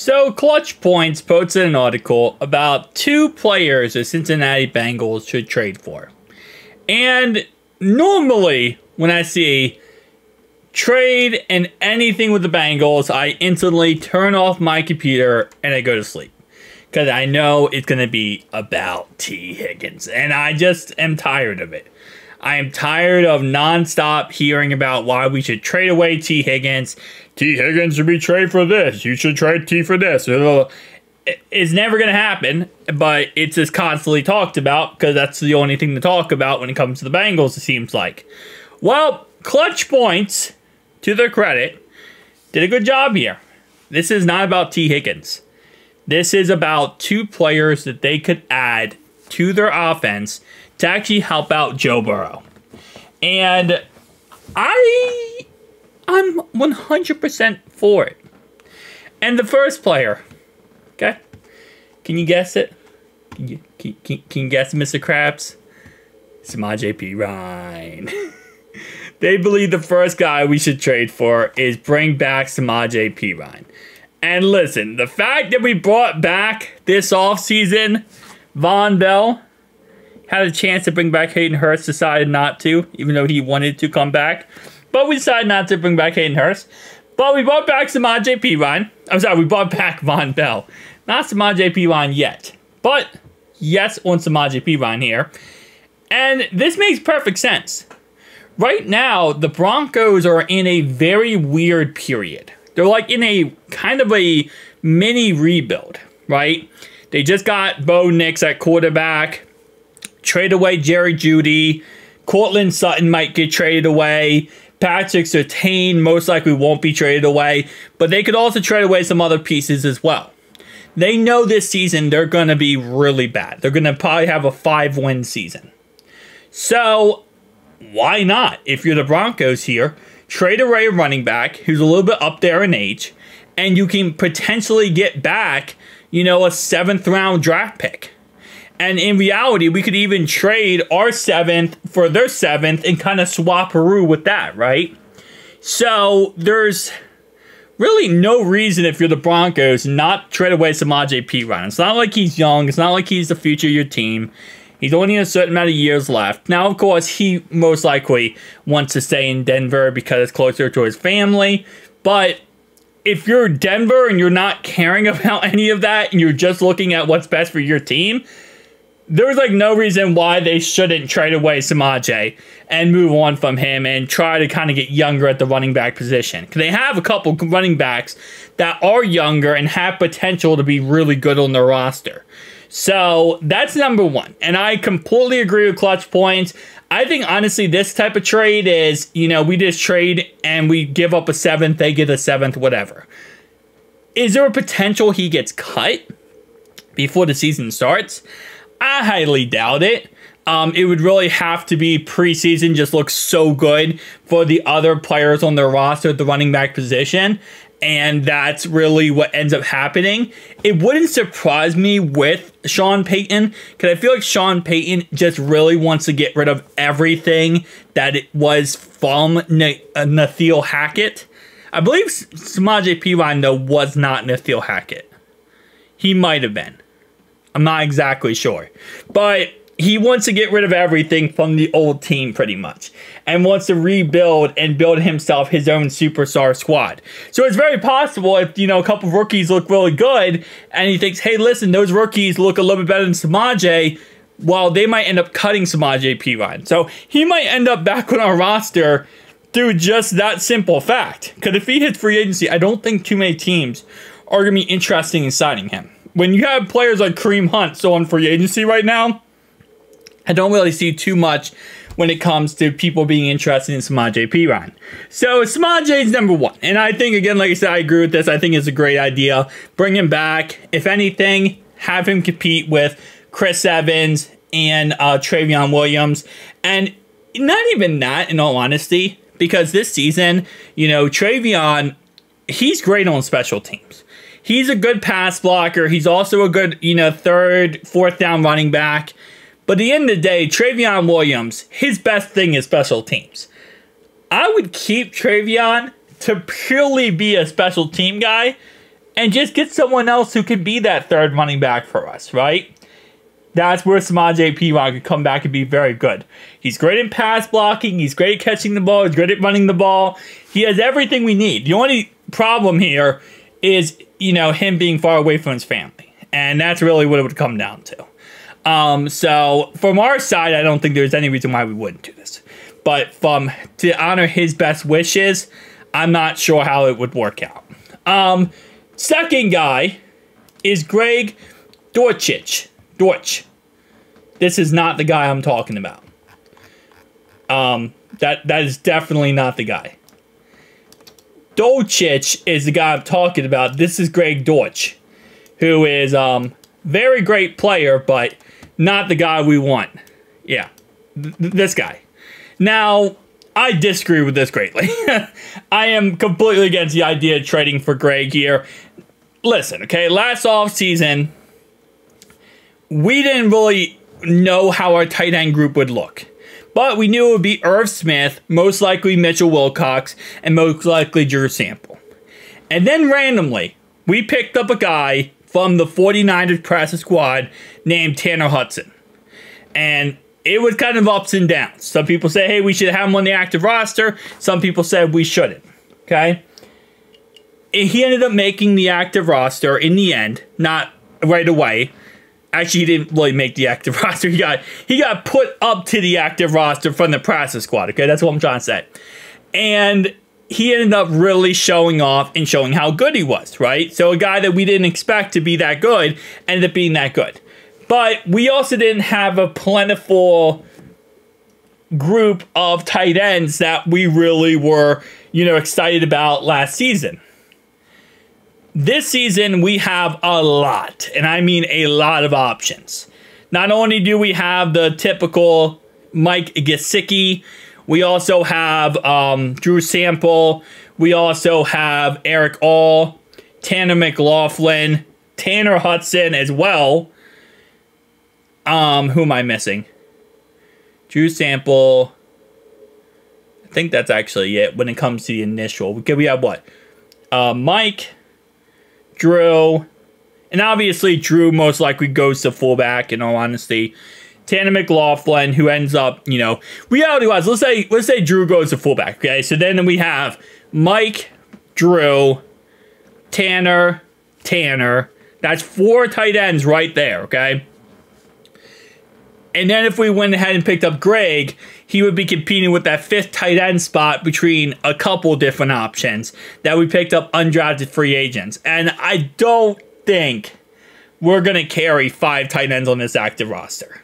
So, Clutch Points posted an article about two players the Cincinnati Bengals should trade for. And normally, when I see trade and anything with the Bengals, I instantly turn off my computer and I go to sleep. Because I know it's going to be about Tee Higgins. And I just am tired of it. I am tired of nonstop hearing about why we should trade away Tee Higgins. Tee Higgins should be traded for this. You should trade T for this. It's never going to happen, but it's just constantly talked about because that's the only thing to talk about when it comes to the Bengals, it seems like. Well, clutch points, to their credit, did a good job here. This is not about Tee Higgins. This is about two players that they could add to their offense to actually help out Joe Burrow. And I I'm 100% for it. And the first player, okay? Can you guess it? Can you, can, can, can you guess Mr. Krabs? Samaje Perine. they believe the first guy we should trade for is bring back Samaje Ryan. And listen, the fact that we brought back this offseason Vonn Bell had a chance to bring back Hayden Hurst, decided not to, even though he wanted to come back. But we decided not to bring back Hayden Hurst. But we brought back Samaje Ryan. I'm sorry, we brought back Vonn Bell. Not Samaje Ryan yet. But yes on Samaje Ryan here. And this makes perfect sense. Right now, the Broncos are in a very weird period. They're like in a kind of a mini rebuild, right? They just got Bo Nix at quarterback trade away Jerry Jeudy. Courtland Sutton might get traded away. Patrick Surtain most likely won't be traded away, but they could also trade away some other pieces as well. They know this season they're going to be really bad. They're going to probably have a five win season. So, why not? If you're the Broncos here, trade away a running back who's a little bit up there in age, and you can potentially get back, you know, a seventh round draft pick. And in reality, we could even trade our seventh for their seventh and kind of swap Peru with that, right? So there's really no reason if you're the Broncos not trade away Samaje Perine. It's not like he's young. It's not like he's the future of your team. He's only a certain amount of years left. Now, of course, he most likely wants to stay in Denver because it's closer to his family. But if you're Denver and you're not caring about any of that and you're just looking at what's best for your team, there's like no reason why they shouldn't trade away Samaje and move on from him and try to kind of get younger at the running back position. Because they have a couple running backs that are younger and have potential to be really good on their roster. So that's number one. And I completely agree with Clutch Points. I think honestly, this type of trade is, you know, we just trade and we give up a seventh, they get a seventh, whatever. Is there a potential he gets cut before the season starts? I highly doubt it. Um, it would really have to be preseason just looks so good for the other players on their roster at the running back position. And that's really what ends up happening. It wouldn't surprise me with Sean Payton because I feel like Sean Payton just really wants to get rid of everything that it was from uh, Nathaniel Hackett. I believe Samaje Perine, though, was not Nathaniel Hackett. He might have been. I'm not exactly sure. But he wants to get rid of everything from the old team pretty much and wants to rebuild and build himself his own superstar squad. So it's very possible if, you know, a couple rookies look really good and he thinks, hey, listen, those rookies look a little bit better than Samaje, well, they might end up cutting Samaje Perine. So he might end up back on our roster through just that simple fact. Because if he hits free agency, I don't think too many teams are going to be interested in signing him when you have players like Kareem Hunt still on free agency right now, I don't really see too much when it comes to people being interested in Samaje Perine. So Samaje is number one. And I think, again, like I said, I agree with this. I think it's a great idea. Bring him back. If anything, have him compete with Chris Evans and uh, Trayveon Williams. And not even that, in all honesty, because this season, you know, Trayveon, he's great on special teams he's a good pass blocker. He's also a good, you know, third, fourth down running back. But at the end of the day, Trayveon Williams, his best thing is special teams. I would keep Trayveon to purely be a special team guy and just get someone else who can be that third running back for us, right? That's where Samaje Perine could come back and be very good. He's great in pass blocking. He's great at catching the ball. He's great at running the ball. He has everything we need. The only problem here is, you know, him being far away from his family. And that's really what it would come down to. Um, so from our side, I don't think there's any reason why we wouldn't do this. But from to honor his best wishes, I'm not sure how it would work out. Um, second guy is Greg Dortchich. Dortch. This is not the guy I'm talking about. Um, that that is definitely not the guy. Dulcich is the guy I'm talking about. This is Greg Dortch, who is um very great player, but not the guy we want. Yeah, th this guy. Now, I disagree with this greatly. I am completely against the idea of trading for Greg here. Listen, okay, last off season, we didn't really know how our tight end group would look. But we knew it would be Irv Smith, most likely Mitchell Wilcox, and most likely Drew Sample. And then randomly, we picked up a guy from the 49ers practice squad named Tanner Hudson. And it was kind of ups and downs. Some people say, hey, we should have him on the active roster. Some people said we shouldn't. Okay? And he ended up making the active roster in the end, not right away. Actually, he didn't really make the active roster. He got he got put up to the active roster from the practice squad. Okay, that's what I'm trying to say. And he ended up really showing off and showing how good he was, right? So a guy that we didn't expect to be that good ended up being that good. But we also didn't have a plentiful group of tight ends that we really were, you know, excited about last season. This season, we have a lot, and I mean a lot of options. Not only do we have the typical Mike Gesicki, we also have um, Drew Sample. We also have Erick All, Tanner McLachlan, Tanner Hudson as well. Um, who am I missing? Drew Sample. I think that's actually it when it comes to the initial. We have what? Uh, Mike, Drew, and obviously Drew most likely goes to fullback. In all honesty, Tanner McLachlan, who ends up, you know, reality wise, let's say let's say Drew goes to fullback. Okay, so then we have Mike, Drew, Tanner, Tanner. That's four tight ends right there. Okay. And then if we went ahead and picked up Greg, he would be competing with that fifth tight end spot between a couple different options that we picked up undrafted free agents. And I don't think we're going to carry five tight ends on this active roster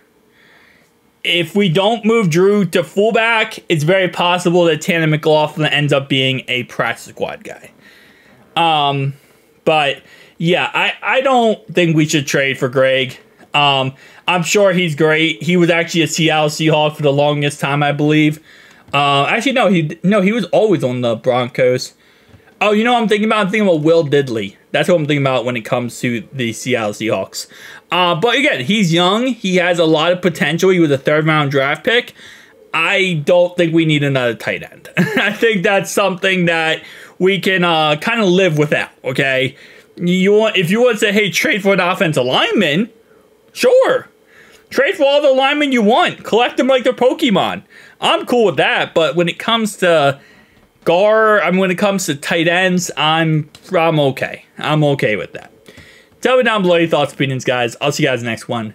if we don't move Drew to fullback, it's very possible that Tanner McLachlan ends up being a practice squad guy. Um, but yeah, I, I don't think we should trade for Greg. Um, I'm sure he's great. He was actually a Seattle Seahawk for the longest time, I believe. Uh, actually, no, he no, he was always on the Broncos. Oh, you know what I'm thinking about? I'm thinking about Will Dissly. That's what I'm thinking about when it comes to the Seattle Seahawks. Uh, but again, he's young. He has a lot of potential. He was a third round draft pick. I don't think we need another tight end. I think that's something that we can uh, kind of live without. Okay, you want if you want to say, hey, trade for an offensive lineman, sure. Trade for all the linemen you want. Collect them like they're Pokemon. I'm cool with that. But when it comes to Gar, I mean, when it comes to tight ends, I'm I'm okay. I'm okay with that. Tell me down below your thoughts, opinions, guys. I'll see you guys next one.